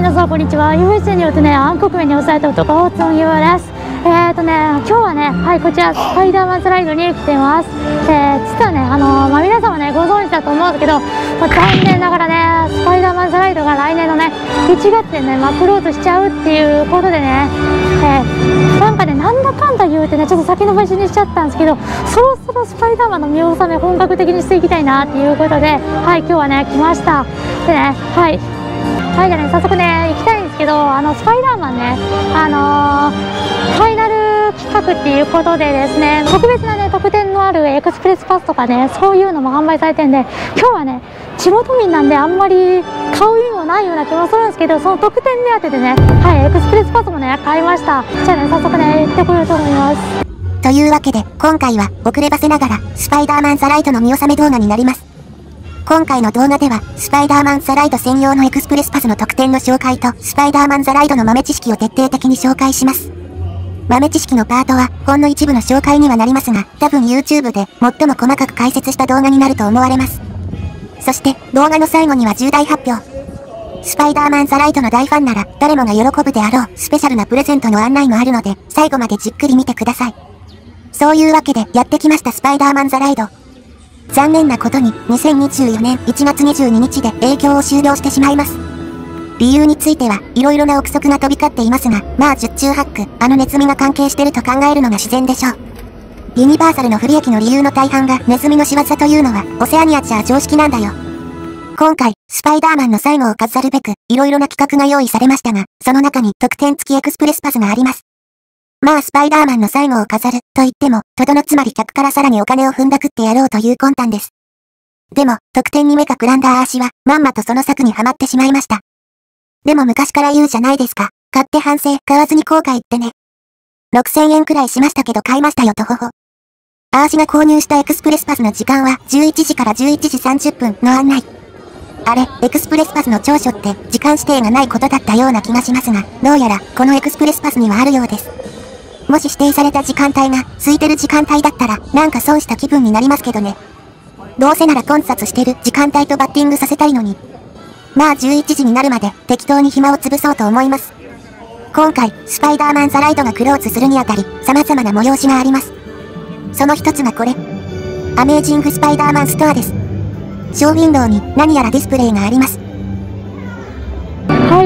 皆さんこんにちは。USJ によってね暗黒面に押された男オーツンユーですえーとね今日はねはいこちらスパイダーマンスライドに来ています。えー、実はねあのまあ、皆様ねご存知だと思うんですけど、まあ、残念ながらねスパイダーマンスライドが来年のね1月でね、まあ、クローズしちゃうっていうことでね、えー、なんかねなんだかんだ言うてねちょっと先延ばしにしちゃったんですけどそろそろスパイダーマンの見納め本格的にしていきたいなっていうことではい今日はね来ました。でねはい。はいじゃあね早速ね行きたいんですけどあのスパイダーマンねあのー、ファイナル企画っていうことでですね特別なね特典のあるエクスプレスパスとかねそういうのも販売されてるんで今日はね地元民なんであんまり買う意味もないような気もするんですけどその特典目当てでねはいエクスプレスパスもね買いました。じゃあね早速ね行ってこようと思います。というわけで今回は遅ればせながらスパイダーマンザライドの見納め動画になります。今回の動画では、スパイダーマンザライド専用のエクスプレスパスの特典の紹介と、スパイダーマンザライドの豆知識を徹底的に紹介します。豆知識のパートは、ほんの一部の紹介にはなりますが、多分 YouTube で最も細かく解説した動画になると思われます。そして、動画の最後には重大発表。スパイダーマンザライドの大ファンなら、誰もが喜ぶであろう、スペシャルなプレゼントの案内もあるので、最後までじっくり見てください。そういうわけで、やってきましたスパイダーマンザライド。残念なことに2024年1月22日で影響を終了してしまいます。理由については、色々な憶測が飛び交っていますが、まあ十中八九、あのネズミが関係してると考えるのが自然でしょう。ユニバーサルの不利益の理由の大半がネズミの仕業というのは、オセアニアじゃ常識なんだよ。今回、スパイダーマンの最後を飾るべく、色々な企画が用意されましたが、その中に特典付きエクスプレスパスがあります。まあスパイダーマンの最後を飾る、と言っても、とどのつまり客からさらにお金を踏んだくってやろうという魂胆です。でも、特典に目がくらんだあーしは、まんまとその策にはまってしまいました。でも昔から言うじゃないですか。買って反省、買わずに後悔ってね。6000円くらいしましたけど買いましたよとほほ。あーしが購入したエクスプレスパスの時間は11時から11時30分の案内。あれ、エクスプレスパスの長所って時間指定がないことだったような気がしますが、どうやらこのエクスプレスパスにはあるようです。もし指定された時間帯が空いてる時間帯だったらなんか損した気分になりますけどね。どうせなら混雑してる時間帯とバッティングさせたいのに。まあ11時になるまで適当に暇を潰そうと思います。今回、スパイダーマンザライドがクローズするにあたり、様々な催しがあります。その一つがこれ。アメージングスパイダーマンストアです。ショーウィンドウに何やらディスプレイがあります。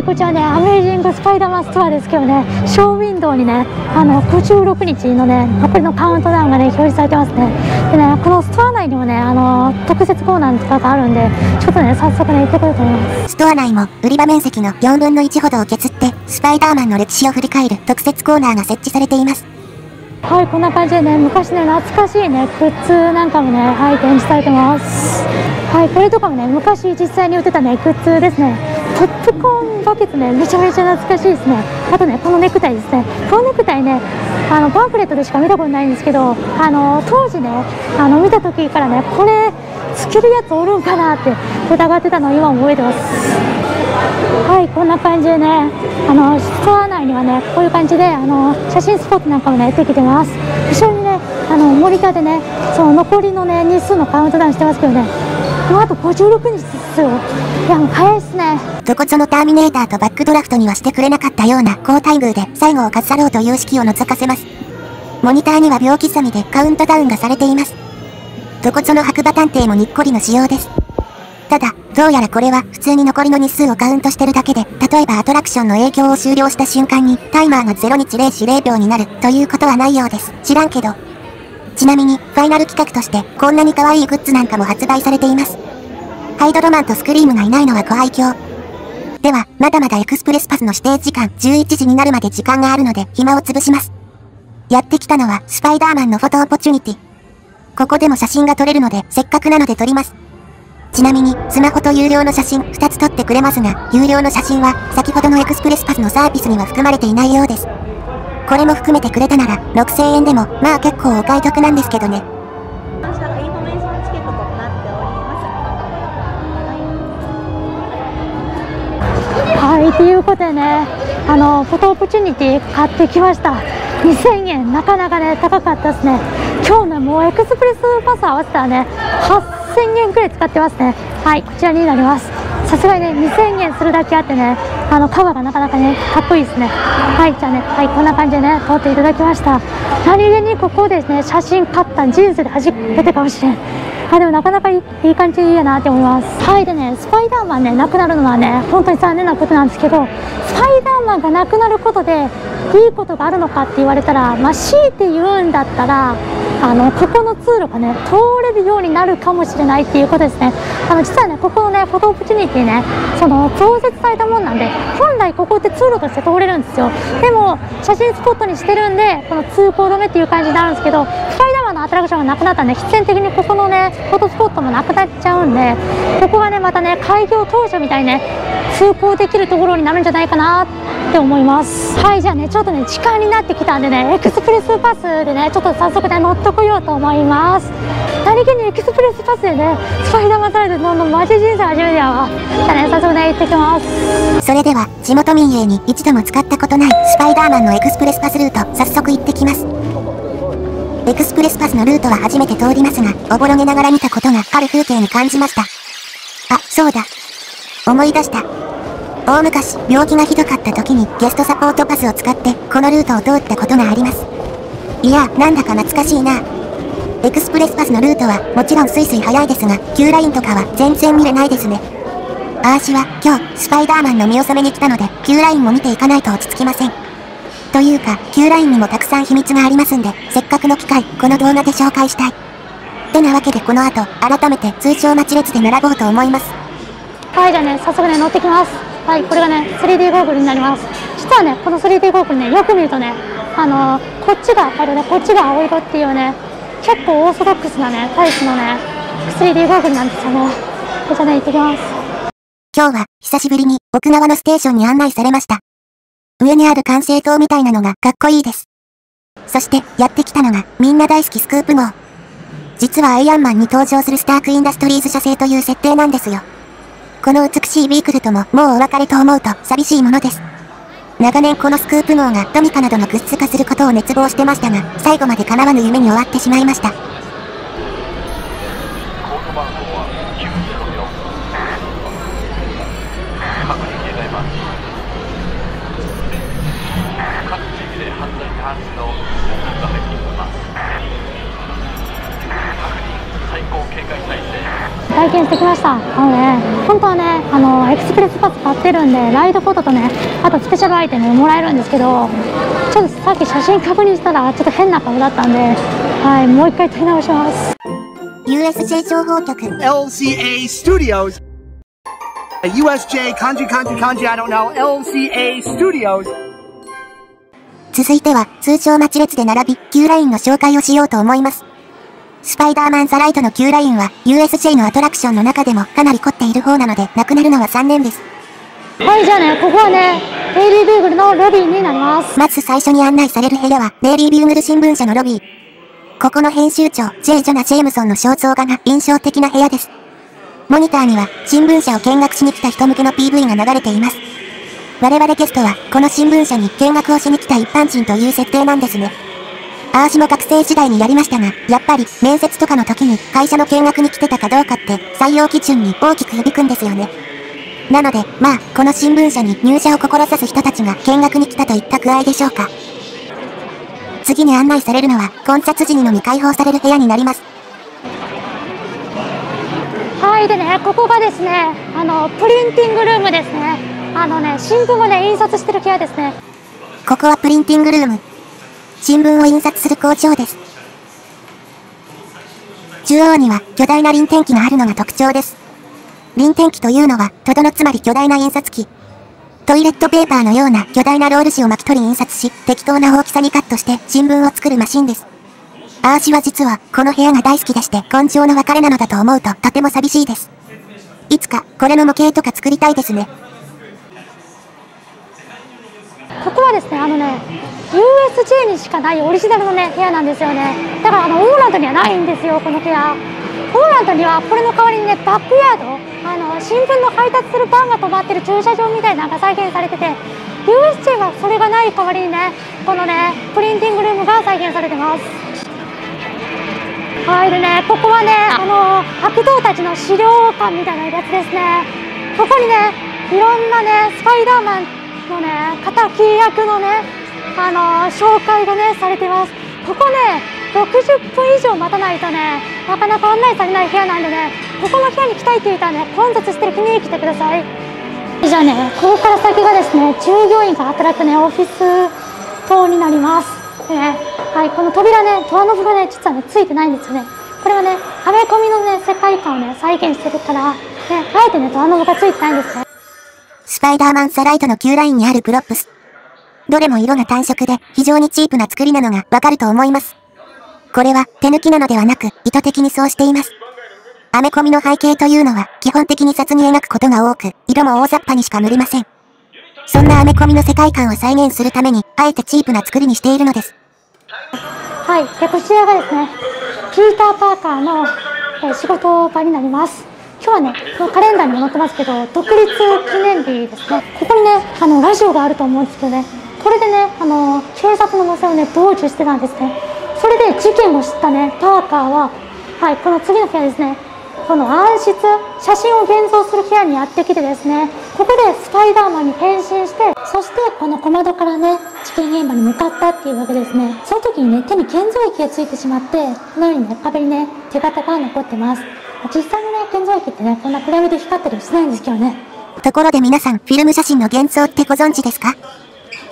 こちらねアメージングスパイダーマンストアですけどねショーウィンドウにねあの56日のね残りのカウントダウンがね表示されてますね。でねこのストア内にもねあの特設コーナーとかがあるんでちょっとね早速ね行ってこようと思います。ストア内も売り場面積の4分の1ほどを削ってスパイダーマンの歴史を振り返る特設コーナーが設置されています。はいこんな感じでね昔ね懐かしいねグッズなんかもねはい展示されてます。はいこれとかもね昔実際に売ってたねグッズですね。ポップコーンバケツねめちゃめちゃ懐かしいですね。あとねこのネクタイですね。このネクタイねあのパンフレットでしか見たことないんですけどあの当時ねあの見た時からねこれつけるやつおるんかなって疑ってたのを今覚えてます。はいこんな感じでねあのストア内にはねこういう感じであの写真スポットなんかもねできてます。後ろにねあのモニターでねその残りのね日数のカウントダウンしてますけどね。もうあと56日ですよ。いやもう早いっすね。どこそのターミネーターとバックドラフトにはしてくれなかったような高待遇で最後を飾ろうという式を覗かせます。モニターには秒刻みでカウントダウンがされています。どこその白馬探偵もにっこりの仕様です。ただ、どうやらこれは普通に残りの日数をカウントしてるだけで、例えばアトラクションの影響を終了した瞬間にタイマーが0日0時0秒になるということはないようです。知らんけど、ちなみに、ファイナル企画として、こんなに可愛いグッズなんかも発売されています。ハイドロマンとスクリームがいないのはご愛嬌。では、まだまだエクスプレスパスの指定時間11時になるまで時間があるので、暇を潰します。やってきたのは、スパイダーマンのフォトオポチュニティ。ここでも写真が撮れるので、せっかくなので撮ります。ちなみに、スマホと有料の写真2つ撮ってくれますが、有料の写真は、先ほどのエクスプレスパスのサービスには含まれていないようです。これも含めてくれたなら、6000円でも、まあ結構お買い得なんですけどね。はい、ということでね、あの、フォトオプチュニティ買ってきました。2000円、なかなかね、高かったですね。今日ね、もうエクスプレスパス合わせたらね、8000 2000円くらい使ってますね。はい、こちらになります。さすがにね、2000円するだけあってね、あのカバーがなかなかねかっこいいですねはいじゃあねはいこんな感じでね撮っていただきました何気にここですね写真撮った人生で初めてかもしれんあでもなかなかいいいい感じやなって思いますはいでねスパイダーマンねなくなるのはね本当に残念なことなんですけどスパイダーマンがなくなることでいいことがあるのかって言われたらまあ強いて言うんだったらあのここの通路がね通れるようになるかもしれないっていうことですね。あの実はねここのねフォトオプチュニティねその増設されたもんなんで本来ここって通路として通れるんですよ。でも写真スポットにしてるんでこの通行止めっていう感じになるんですけどスパイダーマンのアトラクションがなくなったんで必然的にここのねフォトスポットもなくなっちゃうんでここがねまたね開業当初みたいにね通行できるところになるんじゃないかな思いますはいじゃあねちょっとね時間になってきたんでねエクスプレスパスでねちょっと早速ね乗ってこようと思います何気にエクスプレスパスでねスパイダーマンザライド乗んのマジ人生初めてやわじゃあね早速ね行ってきますそれでは、地元民ゆえに一度も使ったことないスパイダーマンのエクスプレスパスルート、早速行ってきます。エクスプレスパスのルートは初めて通りますが、おぼろげながら見たことがある風景に感じました。あ、そうだ。思い出した。大昔、病気がひどかった時にゲストサポートパスを使って、このルートを通ったことがあります。いや、なんだか懐かしいな。エクスプレスパスのルートは、もちろんスイスイ速いですが、Q ラインとかは全然見れないですね。あーしは今日、スパイダーマンの見納めに来たので、Q ラインも見ていかないと落ち着きません。というか、Q ラインにもたくさん秘密がありますんで、せっかくの機会、この動画で紹介したい。てなわけでこの後、改めて通称待ち列で並ぼうと思います。はいじゃあね早速ね乗ってきますはいこれがね 3D ゴーグルになります実はねこの 3D ゴーグルねよく見るとねあのーこっちが赤色でこっちが青色っていうね結構オーソドックスなねタイプのね 3D ゴーグルなんですよねじゃあね行ってきます今日は、久しぶりに、奥側のステーションに案内されました。上にある管制塔みたいなのがかっこいいです。そして、やってきたのが、みんな大好きスクープ号。実はアイアンマンに登場するスタークインダストリーズ社製という設定なんですよ。この美しいビークルとも、もうお別れと思うと、寂しいものです。長年このスクープ号がドミカなどのグッズ化することを熱望してましたが、最後まで叶わぬ夢に終わってしまいました。体験してきましたあのね本当はねあのエクスプレスパス買ってるんでライドフォトとねあとスペシャルアイテムもらえるんですけどちょっとさっき写真確認したらちょっと変な顔だったんではいもう一回撮り直します USJ 情報局。LCA Studios. USJ kanji kanji kanji I don't know LCA Studios. 続いては、通称待ち列で並び、Q ラインの紹介をしようと思います。スパイダーマンザライトの Q ラインは、USJ のアトラクションの中でもかなり凝っている方なので、なくなるのは残念です。はいじゃあねここはねデイリービーグルのロビーになりますまず最初に案内される部屋は、デイリービューグル新聞社のロビー。ここの編集長、ジェイ・ジョナ・ジェームソンの肖像画が印象的な部屋です。モニターには、新聞社を見学しに来た人向けの PV が流れています。我々ゲストは、この新聞社に見学をしに来た一般人という設定なんですね。あーしも学生時代にやりましたが、やっぱり面接とかの時に会社の見学に来てたかどうかって採用基準に大きく響くんですよね。なので、まあ、この新聞社に入社を志す人たちが見学に来たといった具合でしょうか。次に案内されるのは、混雑時にのみ開放される部屋になります。はいでねここがですねあのプリンティングルームですねあのね新聞をね印刷してる部屋ですねここはプリンティングルーム。新聞を印刷する工場です。中央には巨大な臨転機があるのが特徴です。臨転機というのは、とどのつまり巨大な印刷機。トイレットペーパーのような巨大なロール紙を巻き取り印刷し、適当な大きさにカットして新聞を作るマシンです。アーシは実は、この部屋が大好きでして、根性の別れなのだと思うと、とても寂しいです。いつか、これの模型とか作りたいですね。ここはですねあのね USJ にしかないオリジナルのね部屋なんですよね。だからあのオーランドにはないんですよこの部屋。オーランドにはこれの代わりにねバックヤードあの新聞の配達するバンが止まってる駐車場みたいなのが再現されてて USJ はそれがない代わりにねこのねプリンティングルームが再現されてます。はいでねここはねあの白道たちの資料館みたいなやつですね。ここにねいろんなね、スパイダーマンのね、敵役のね、あのー、紹介がね、されてます。ここね、60分以上待たないとね、なかなか案内されない部屋なんでね、ここの部屋に来たいっていう人はね、混雑してる日に来てください。じゃあね、ここから先がですね、従業員が働くね、オフィス棟になります。でね、はい、この扉ね、ドアノブがね、実はね、ついてないんですよね。これはね、はめ込みのね、世界観をね、再現してるから、ね、あえてね、ドアノブがついてないんですね。スパイダーマンザライドの Q ラインにあるプロップス。どれも色が単色で非常にチープな作りなのがわかると思います。これは手抜きなのではなく意図的にそうしています。アメコミの背景というのは基本的に雑に描くことが多く、色も大雑把にしか塗りません。そんなアメコミの世界観を再現するために、あえてチープな作りにしているのです。はい。で、こちらがですね、ピーター・パーカーの、え、仕事場になります。今日はね、このカレンダーにも載ってますけど、独立記念日ですね。ここにね、あの、ラジオがあると思うんですけどね、これでね、あの、警察の無線をね、傍受してたんですね。それで事件を知ったね、パーカーは、はい、この次の部屋ですね、この暗室写真を現像する部屋にやってきてですね。ここでスパイダーマンに変身してそしてこの小窓からね事件現場に向かったっていうわけですね。その時にね手に建造液がついてしまってこのようにね壁にね手形が残ってます。実際のね建造液ってねこんな暗闇で光ったりしないんですけどねところで皆さんフィルム写真の幻想ってご存知ですか？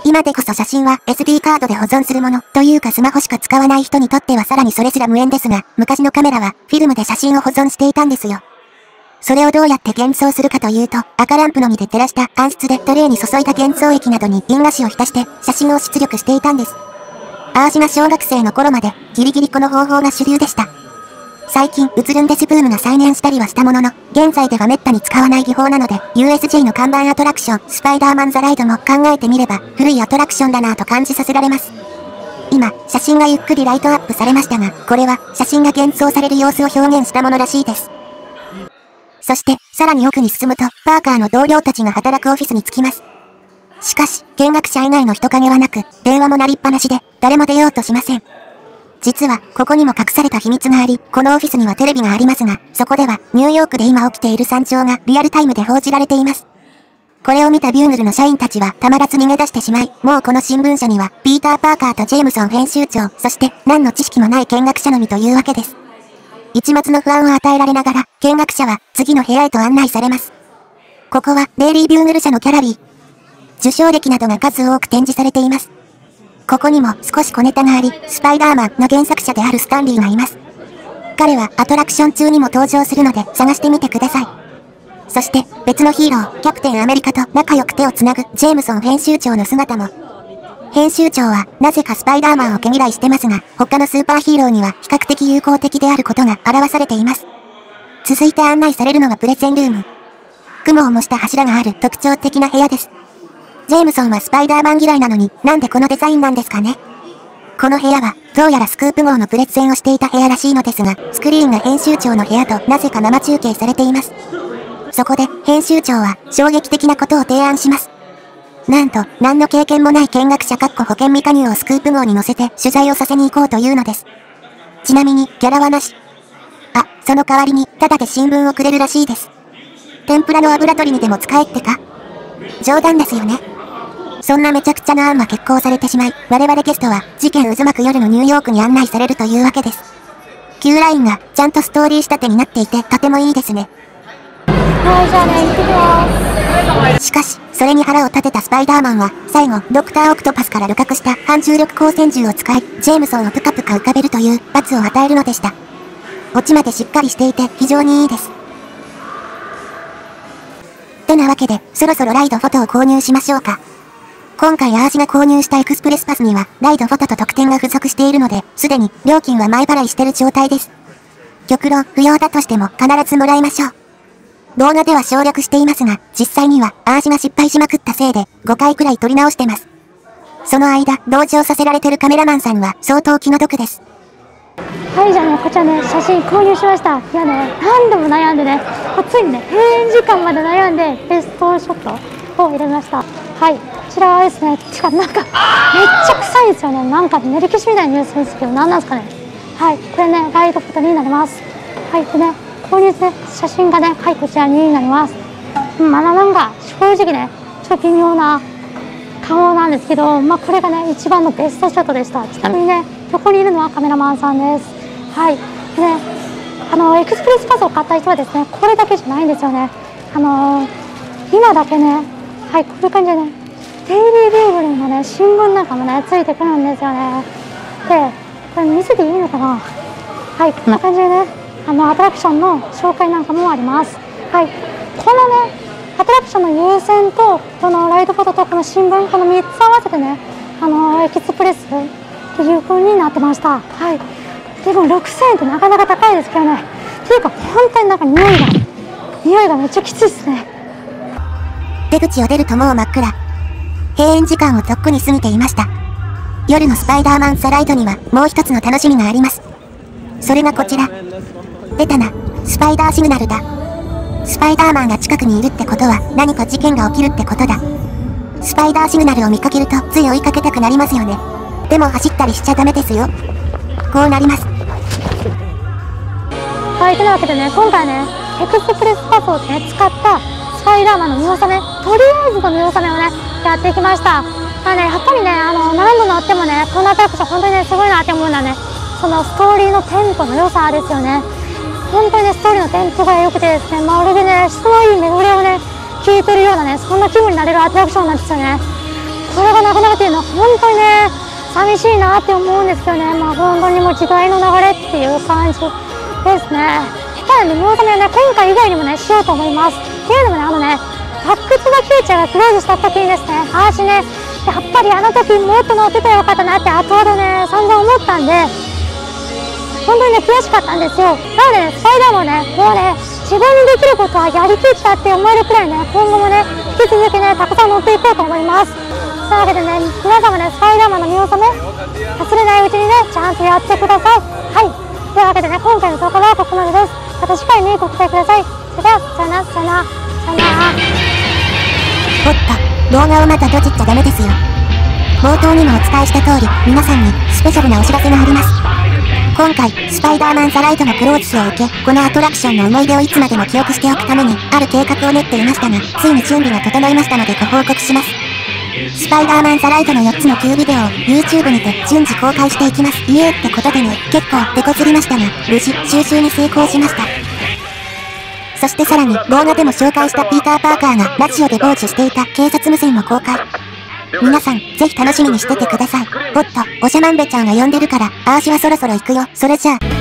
今でこそ写真は SD カードで保存するもの、というかスマホしか使わない人にとってはさらにそれすら無縁ですが、昔のカメラはフィルムで写真を保存していたんですよ。それをどうやって幻想するかというと、赤ランプのみで照らした暗室でトレーに注いだ幻想液などに銀河紙を浸して写真を出力していたんです。アーシが小学生の頃までギリギリこの方法が主流でした。最近、映るんですブームが再燃したりはしたものの、現在では滅多に使わない技法なので、USJ の看板アトラクション、スパイダーマンザライドも考えてみれば、古いアトラクションだなぁと感じさせられます。今、写真がゆっくりライトアップされましたが、これは、写真が幻想される様子を表現したものらしいです。そして、さらに奥に進むと、パーカーの同僚たちが働くオフィスに着きます。しかし、見学者以外の人影はなく、電話も鳴りっぱなしで、誰も出ようとしません。実は、ここにも隠された秘密があり、このオフィスにはテレビがありますが、そこでは、ニューヨークで今起きている山頂がリアルタイムで報じられています。これを見たビューグルの社員たちはたまらず逃げ出してしまい、もうこの新聞社には、ピーター・パーカーとジェームソン編集長、そして何の知識もない見学者のみというわけです。一末の不安を与えられながら、見学者は次の部屋へと案内されます。ここは、デイリー・ビューグル社のギャラリー。受賞歴などが数多く展示されています。ここにも少し小ネタがあり、スパイダーマンの原作者であるスタンリーがいます。彼はアトラクション中にも登場するので探してみてください。そして別のヒーロー、キャプテンアメリカと仲良く手をつなぐジェームソン編集長の姿も。編集長はなぜかスパイダーマンを毛嫌いしてますが、他のスーパーヒーローには比較的友好的であることが表されています。続いて案内されるのがプレゼンルーム。雲を模した柱がある特徴的な部屋です。ジェームソンはスパイダーマン嫌いなのに、なんでこのデザインなんですかねこの部屋は、どうやらスクープ号のプレゼンをしていた部屋らしいのですが、スクリーンが編集長の部屋となぜか生中継されています。そこで、編集長は、衝撃的なことを提案します。なんと、何の経験もない見学者かっこ保険未加入をスクープ号に乗せて取材をさせに行こうというのです。ちなみに、ギャラはなし。あ、その代わりに、ただで新聞をくれるらしいです。天ぷらの油取りにでも使えってか？冗談ですよね。そんなめちゃくちゃな案は決行されてしまい、我々ゲストは事件渦巻く夜のニューヨークに案内されるというわけです。Q ラインがちゃんとストーリー仕立てになっていてとてもいいですね。しかし、それに腹を立てたスパイダーマンは、最後、ドクターオクトパスから旅客した反重力光線銃を使い、ジェームソンをプカプカ浮かべるという罰を与えるのでした。オチまでしっかりしていて非常にいいです。てなわけで、そろそろライドフォトを購入しましょうか。今回アーシが購入したエクスプレスパスには、ライドフォトと特典が付属しているので、すでに料金は前払いしてる状態です。極論不要だとしても必ずもらいましょう。動画では省略していますが、実際にはアーシが失敗しまくったせいで、5回くらい撮り直してます。その間、同情させられてるカメラマンさんは相当気の毒です。はいじゃあねこちらね写真購入しましたいやね何度も悩んでねついにね閉園時間まで悩んでベストショットを入れましたはいちらですねしかなんかめっちゃ臭いですよね。なんか練り消しみたいな匂いするんですけど何なんですかね。はいこれねライトフォトになります。はいでね購入ね写真がねはいこちらになります。まあなんか正直ねちょっと微妙な顔なんですけど、まあ、これがね一番のベストショットでした。ちなみにね横にいるのはカメラマンさんです。はいでねあのエクスプレスパスを買った人はですねこれだけじゃないんですよね。あの今だけねはいこういう感じでねデイリービーブルのね新聞なんかもねついてくるんですよね。でこれ見せていいのかな？はいこんな感じでねあのアトラクションの紹介なんかもあります。はいこのねアトラクションの優先とこのライドフォトとこの新聞この3つ合わせてねあのエキスプレスっていう風になってました。はいでも6000円ってなかなか高いですけどね。っていうか本当になんか匂いが匂いがめっちゃきついですね。出口を出るともう真っ暗。閉園時間をとっくに過ぎていました。夜のスパイダーマンサライドにはもう一つの楽しみがあります。それがこちら。出たな、スパイダーシグナルだ。スパイダーマンが近くにいるってことは何か事件が起きるってことだ。スパイダーシグナルを見かけるとつい追いかけたくなりますよね。でも走ったりしちゃダメですよ。こうなります。はい、というわけでね、今回ね、エクスプレスパスをね、使ったスパイダーマンの見納め、とりあえずの見納めをね、やってきました。まあね、やっぱりね、あの、何度乗ってもね、このアトラクション、本当にね、すごいなって思うのはね、そのストーリーのテンポの良さですよね。本当にね、ストーリーのテンポが良くてですね、まるでね、質のいいメロディーをね、聴いてるようなね、そんな気分になれるアトラクションなんですよね。これがなくなるっていうのは本当にね、寂しいなって思うんですけどね、まあ本当にもう時代の流れっていう感じですね。ただね、見納めはね、今回以外にもね、しようと思います。っていうのもね、あのね、バック・トゥ・ザ・フューチャーがクローズした時にですね、私ね、やっぱりあの時もっと乗ってたらよかったなって後々ね、散々思ったんで、本当にね、悔しかったんですよ。なのでね、スパイダーもね、もうね、自分にできることはやりきったって思えるくらいね、今後もね、引き続きね、たくさん乗っていこうと思います。というわけでね、皆様ね、スパイダーマンの見納め、忘れないうちにね、ちゃんとやってください。はい。というわけでね、今回の動画はここまでです。また次回にご期待ください。それでは、さよなら、さよなら、さよなら。おっと、動画をまた閉じちゃダメですよ。冒頭にもお伝えした通り、皆さんにスペシャルなお知らせがあります。今回、スパイダーマンザライドのクローズスを受け、このアトラクションの思い出をいつまでも記憶しておくために、ある計画を練っていましたが、ついに準備が整いましたのでご報告します。スパイダーマンザライドの4つの旧ビデオを YouTube にて順次公開していきます。イエーってことでね、結構手こずりましたが、無事収集に成功しました。そしてさらに動画でも紹介したピーター・パーカーがラジオで傍受していた警察無線も公開。皆さん、ぜひ楽しみにしててください。おっと、おしゃまんべちゃんが呼んでるから、あーしはそろそろ行くよ。それじゃあ。